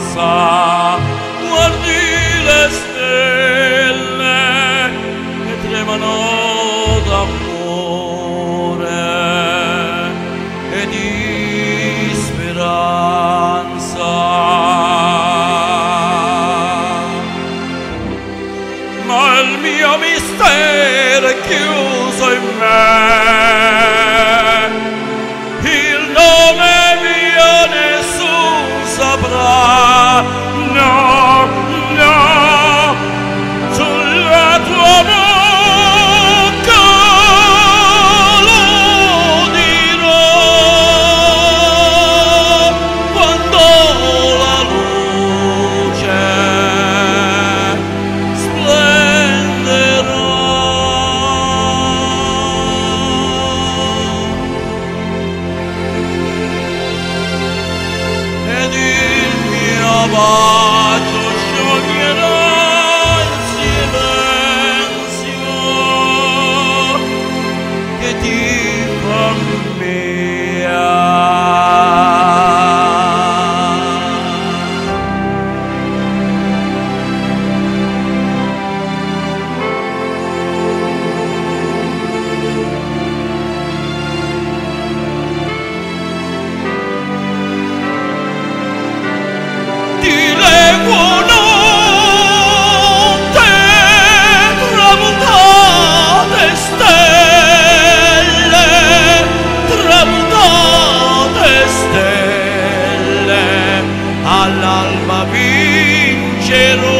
speranza guardi le stelle che tremano d'amore e di speranza. Ma il mio mistero è chiuso in mio cheiro.